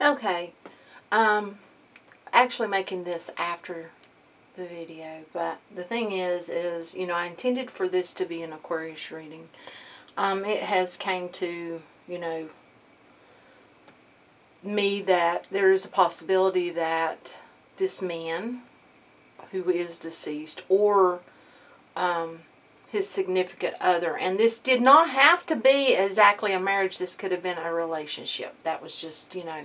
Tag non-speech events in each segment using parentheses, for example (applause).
Okay. Um, actually making this after the video, but the thing is, is, you know, I intended for this to be an Aquarius reading. Um, it has came to, you know, me that there is a possibility that this man who is deceased or um, his significant other, and this did not have to be exactly a marriage, this could have been a relationship. That was just, you know,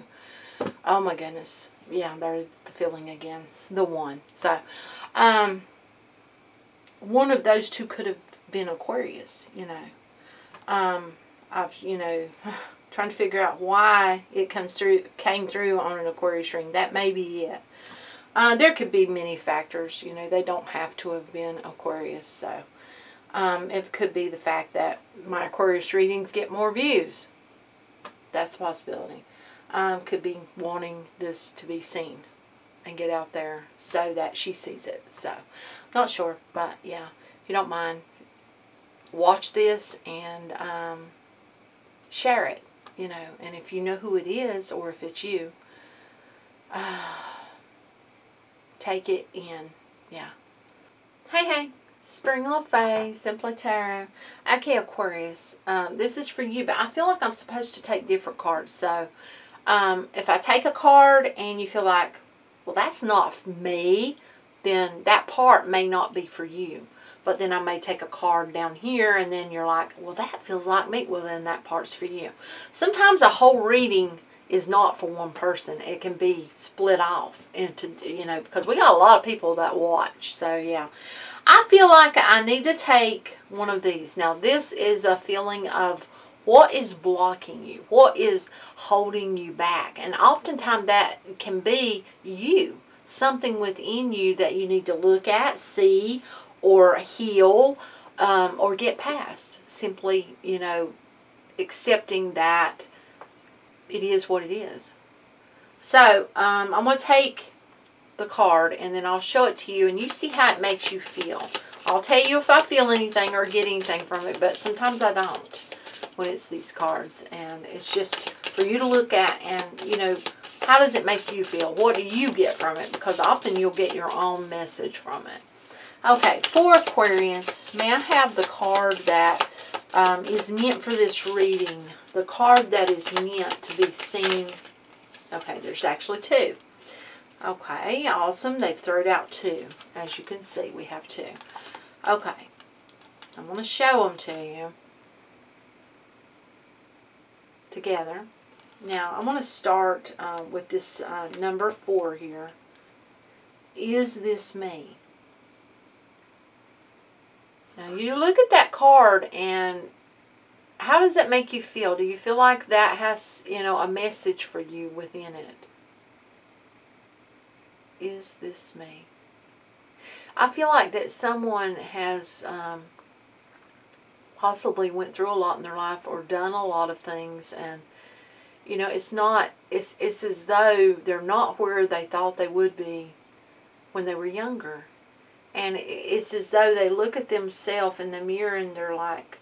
oh my goodness. Yeah, there's the feeling again. The one. So, um, one of those two could have been Aquarius, you know. Um, I've, you know, (sighs) trying to figure out why it comes through, came through on an Aquarius ring. That may be it. Uh, there could be many factors, you know, they don't have to have been Aquarius, so um, it could be the fact that my Aquarius readings get more views. That's a possibility. Um, could be wanting this to be seen and get out there so that she sees it. So, not sure, but yeah, if you don't mind, watch this and um, share it, you know, and if you know who it is or if it's you, uh, (sighs) take it in. Yeah. Hey, hey. Spring Le Fay, Simply Tarot. Okay, Aquarius. Um, this is for you, but I feel like I'm supposed to take different cards. So, um, if I take a card and you feel like, well, that's not for me, then that part may not be for you. But then I may take a card down here and then you're like, well, that feels like me. Well, then that part's for you. Sometimes a whole reading is not for one person. It can be split off into, you know, because we got a lot of people that watch. So, yeah. I feel like I need to take one of these. Now, this is a feeling of what is blocking you? What is holding you back? And oftentimes that can be you. Something within you that you need to look at, see, or heal, um, or get past. Simply, you know, accepting that it is what it is. So, um, I'm going to take the card and then I'll show it to you and you see how it makes you feel. I'll tell you if I feel anything or get anything from it, but sometimes I don't when it's these cards. And it's just for you to look at and, you know, how does it make you feel? What do you get from it? Because often you'll get your own message from it. Okay, for Aquarius, may I have the card that um, is meant for this reading? The card that is meant to be seen. Okay, there's actually two. Okay, awesome. They've thrown out two. As you can see, we have two. Okay, I'm going to show them to you together. Now, I want to start uh, with this uh, number four here. Is this me? Now, you look at that card and how does that make you feel? Do you feel like that has, you know, a message for you within it? Is this me? I feel like that someone has um, possibly went through a lot in their life or done a lot of things and you know it's not it's it's as though they're not where they thought they would be when they were younger. And it's as though they look at themselves in the mirror and they're like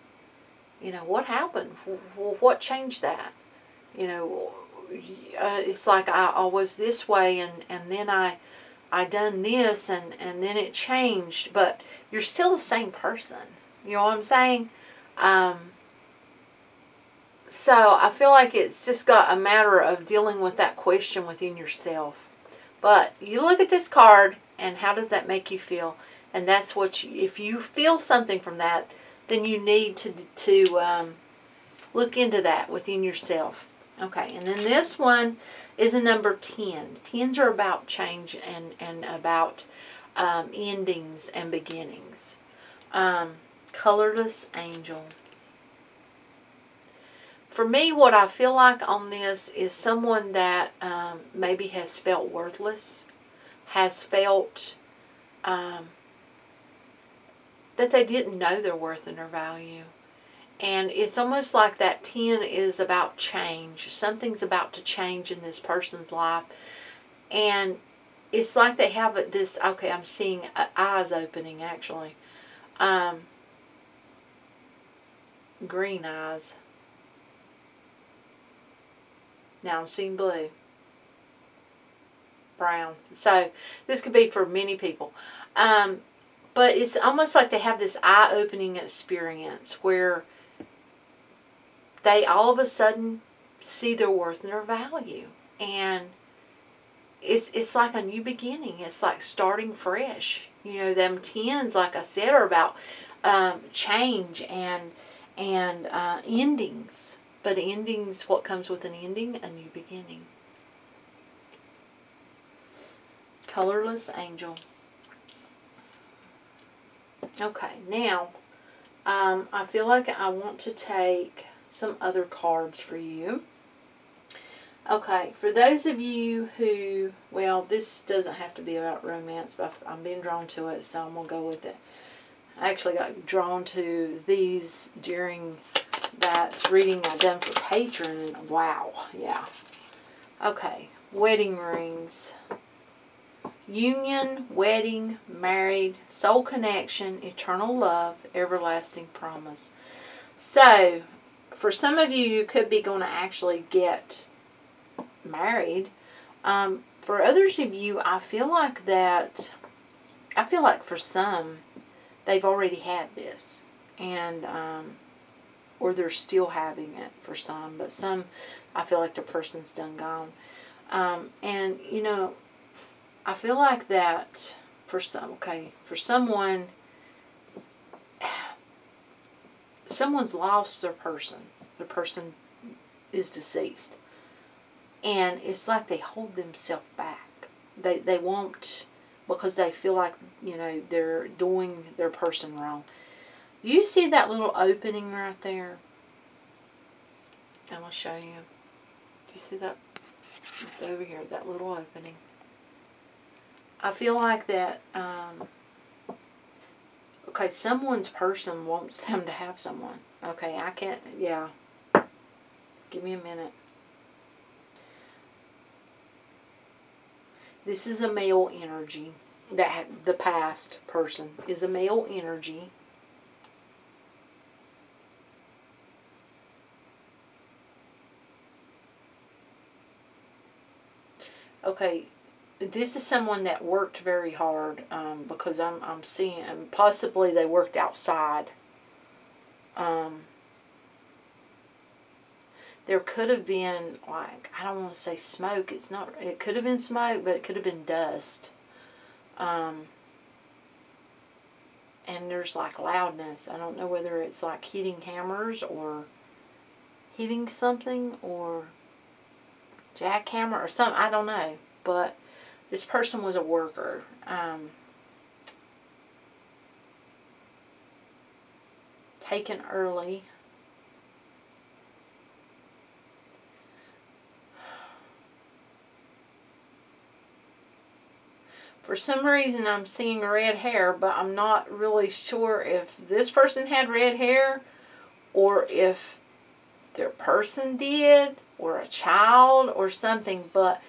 you know what happened? Well, what changed that? You know uh, it's like I, I was this way and and then I I done this and and then it changed. But you're still the same person. You know what I'm saying um, so I feel like it's just got a matter of dealing with that question within yourself. But you look at this card and how does that make you feel? And that's what you, if you feel something from that, then you need to, to um, look into that within yourself. Okay, and then this one is a number 10. Tens are about change and, and about um, endings and beginnings. Um, colorless angel. For me, what I feel like on this is someone that um, maybe has felt worthless, has felt um, that they didn't know their worth and their value. And it's almost like that 10 is about change. Something's about to change in this person's life. And it's like they have this, okay, I'm seeing eyes opening actually. Um, green eyes. Now I'm seeing blue. brown. So this could be for many people. Um, but it's almost like they have this eye-opening experience where they all of a sudden see their worth and their value. And it's it's like a new beginning. It's like starting fresh. You know, them tens, like I said, are about um, change and and uh, endings. But endings, what comes with an ending? A new beginning. Colorless angel. Okay, now um, I feel like I want to take some other cards for you. Okay, for those of you who, well, this doesn't have to be about romance, but I'm being drawn to it, so I'm going to go with it. I actually got drawn to these during that reading I done for Patreon. Wow, yeah. Okay, wedding rings. Union, wedding, married, soul connection, eternal love, everlasting promise. So, for some of you, you could be going to actually get married. Um, for others of you, I feel like that, I feel like for some, they've already had this. And, um, or they're still having it for some. But some, I feel like the person's done gone. Um, and, you know, I feel like that for some, okay, for someone, (sighs) someone's lost their person. The person is deceased and it's like they hold themselves back. They they won't because they feel like you know they're doing their person wrong. You see that little opening right there? I'm gonna show you. Do you see that? It's over here. That little opening. I feel like that. Um, okay, someone's person wants them to have someone. Okay, I can't. Yeah. Give me a minute. This is a male energy. That the past person is a male energy. Okay, this is someone that worked very hard um, because I'm I'm seeing possibly they worked outside. Um, there could have been like I don't want to say smoke. It's not. It could have been smoke, but it could have been dust. Um, and there's like loudness. I don't know whether it's like hitting hammers or hitting something or jackhammer or something. I don't know. But this person was a worker. Um, taken early. Some reason, I'm seeing red hair, but I'm not really sure if this person had red hair or if their person did or a child or something, but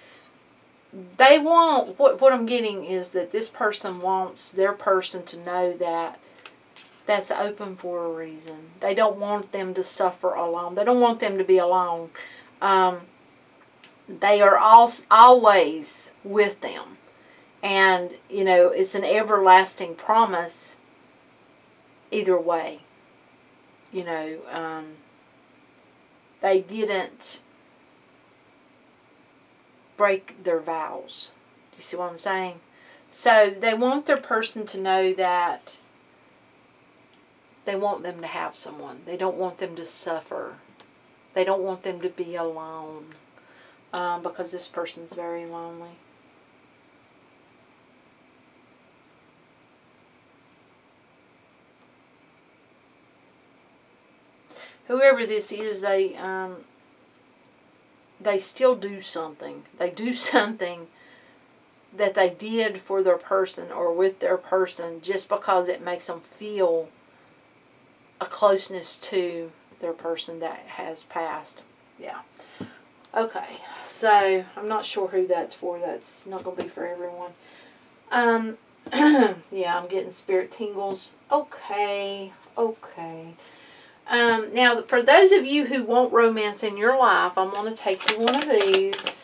they want, what, what I'm getting is that this person wants their person to know that that's open for a reason. They don't want them to suffer alone. They don't want them to be alone. Um, they are all, always with them. And, you know, it's an everlasting promise either way. You know, um, they didn't break their vows. You see what I'm saying? So they want their person to know that they want them to have someone. They don't want them to suffer. They don't want them to be alone um, because this person's very lonely. Whoever this is, they um, they still do something. They do (laughs) something that they did for their person or with their person just because it makes them feel a closeness to their person that has passed. Yeah. Okay, so I'm not sure who that's for. That's not going to be for everyone. Um, (clears throat) yeah, I'm getting spirit tingles. Okay, okay. Um, now, for those of you who want romance in your life, I'm going to take you one of these.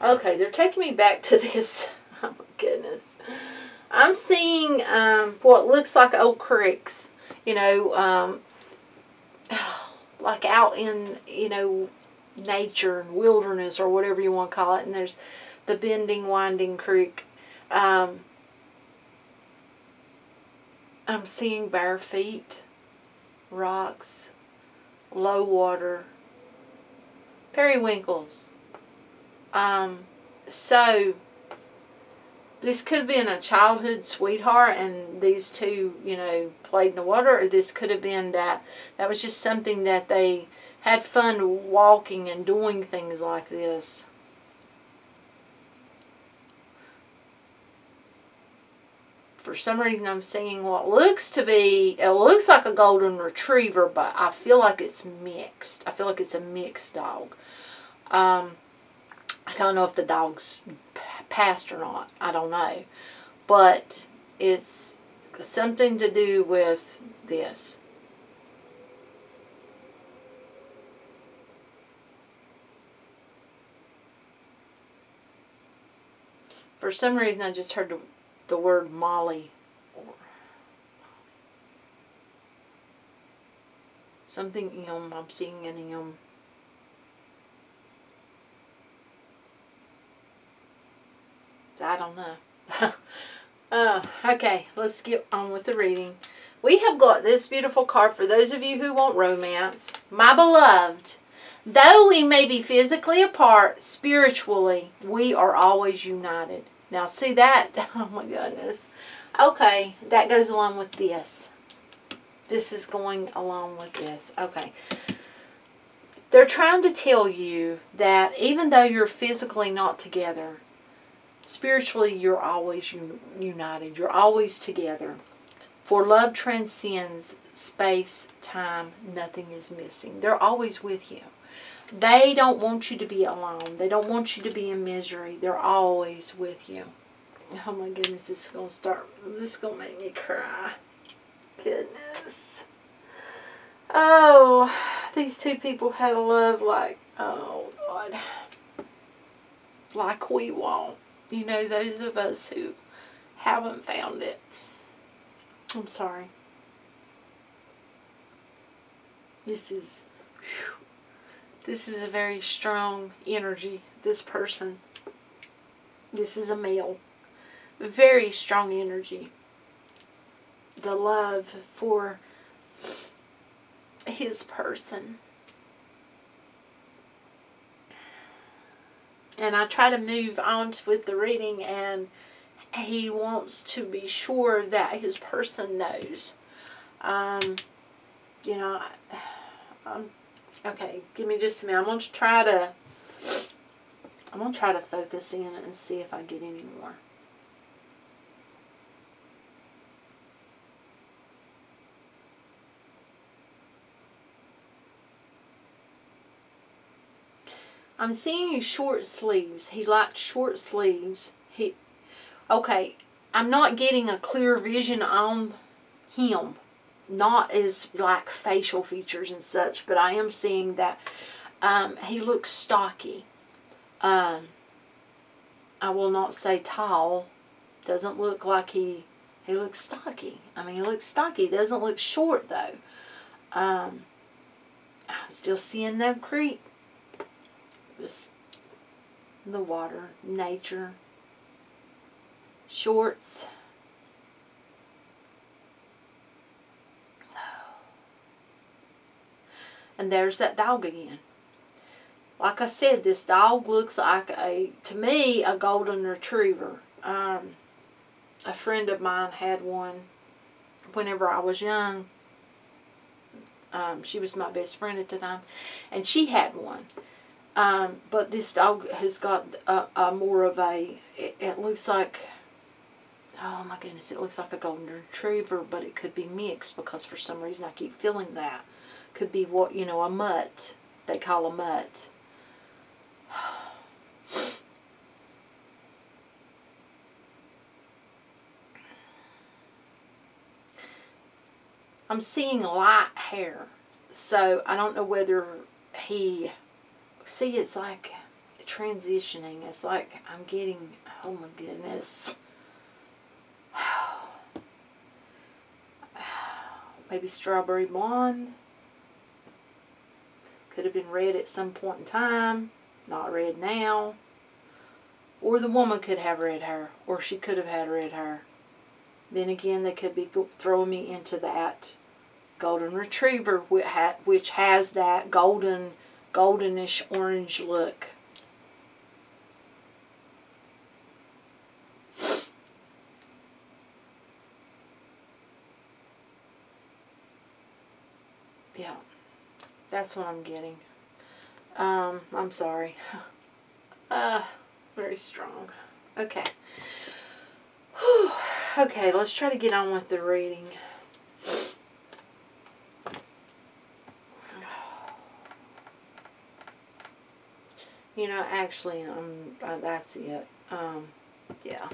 Okay, they're taking me back to (laughs) this. Oh, my goodness. I'm seeing um, what looks like old creeks, you know, um, (sighs) like out in, you know, nature and wilderness or whatever you want to call it. And there's the bending, winding creek. Um, I'm seeing bare feet, rocks, low water, periwinkles. Um, so this could have been a childhood sweetheart and these two, you know, played in the water, or this could have been that that was just something that they had fun walking and doing things like this. For some reason, I'm seeing what looks to be, it looks like a golden retriever, but I feel like it's mixed. I feel like it's a mixed dog. Um, I don't know if the dog's passed or not. I don't know. But it's something to do with this. For some reason, I just heard the, the word Molly. Or something I'm seeing an I don't know. (laughs) uh, okay, let's get on with the reading. We have got this beautiful card for those of you who want romance. My beloved, though we may be physically apart, spiritually, we are always united. Now, see that? (laughs) Oh my goodness. Okay, that goes along with this. This is going along with this. Okay. They're trying to tell you that even though you're physically not together, Spiritually, you're always united. You're always together. For love transcends space, time, nothing is missing. They're always with you. They don't want you to be alone. They don't want you to be in misery. They're always with you. Oh my goodness, this is going to start, this is going to make me cry. Goodness. Oh, these two people had a love like, oh God, like we want you know, those of us who haven't found it. I'm sorry. This is, whew, this is a very strong energy, this person. This is a male. Very strong energy. The love for his person. and I try to move on with the reading and he wants to be sure that his person knows. Um, you know, um, okay, give me just a minute. I'm going to try to, I'm going to try to focus in and see if I get any more. I'm seeing short sleeves. He liked short sleeves. He, okay, I'm not getting a clear vision on him. Not as like facial features and such, but I am seeing that um, he looks stocky. Um, I will not say tall. Doesn't look like he, he looks stocky. I mean, he looks stocky. Doesn't look short though. Um, I'm still seeing that creep just the water, nature, shorts. And there's that dog again. Like I said, this dog looks like a, to me, a golden retriever. Um, a friend of mine had one whenever I was young. Um, she was my best friend at the time. And she had one. Um, but this dog has got a, a more of a, it, it, looks like, oh my goodness, it looks like a golden retriever, but it could be mixed because for some reason I keep feeling that. Could be what, you know, a mutt. They call a mutt. (sighs) I'm seeing light hair. So I don't know whether he see it's like transitioning. It's like I'm getting, oh my goodness. (sighs) (sighs) Maybe strawberry blonde. Could have been red at some point in time. Not red now. Or the woman could have red hair. Or she could have had red hair. Then again, they could be throwing me into that golden retriever which has that golden, goldenish orange look. Yeah, that's what I'm getting. Um, I'm sorry. (laughs) Uh, very strong. Okay. Whew. (sighs) Okay, let's try to get on with the reading. (sighs) You know, actually, um, uh, that's it. Um, yeah.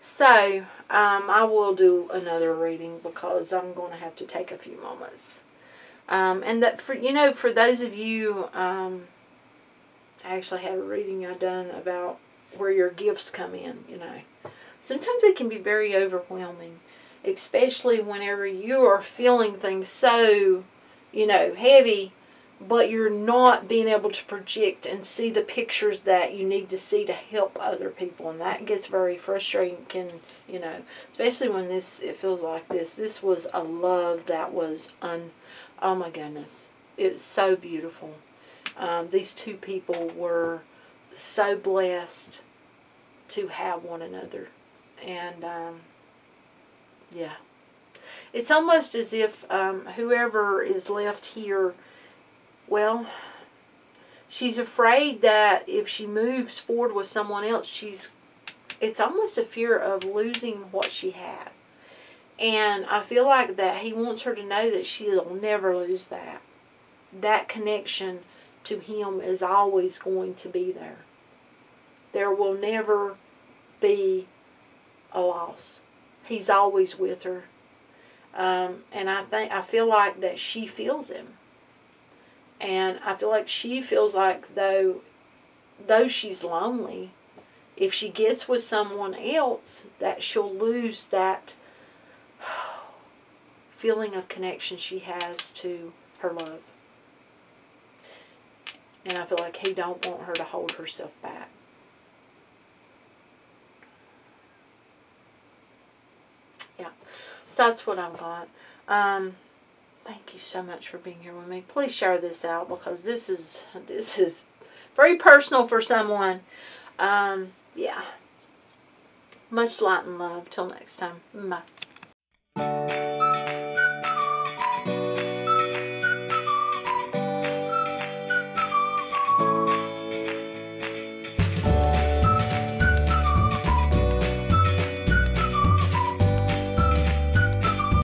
So, um, I will do another reading because I'm going to have to take a few moments. Um, and that for, you know, for those of you, um, I actually had a reading I done about where your gifts come in, you know. Sometimes it can be very overwhelming, especially whenever you are feeling things so, you know, heavy but you're not being able to project and see the pictures that you need to see to help other people and that gets very frustrating can you know especially when this it feels like this. This was a love that was un oh my goodness it's so beautiful. Um, these two people were so blessed to have one another and um, yeah. It's almost as if um, whoever is left here well, she's afraid that if she moves forward with someone else, she's it's almost a fear of losing what she had. And I feel like that he wants her to know that she'll never lose that. That connection to him is always going to be there. There will never be a loss. He's always with her. Um, and I think I feel like that she feels him. And I feel like she feels like though though she's lonely, if she gets with someone else, that she'll lose that (sighs) feeling of connection she has to her love. And I feel like he don't want her to hold herself back. Yeah. So that's what I've got. Um, Thank you so much for being here with me. Please share this out because this is this is very personal for someone. Um, yeah. Much light and love. Till next time. Bye.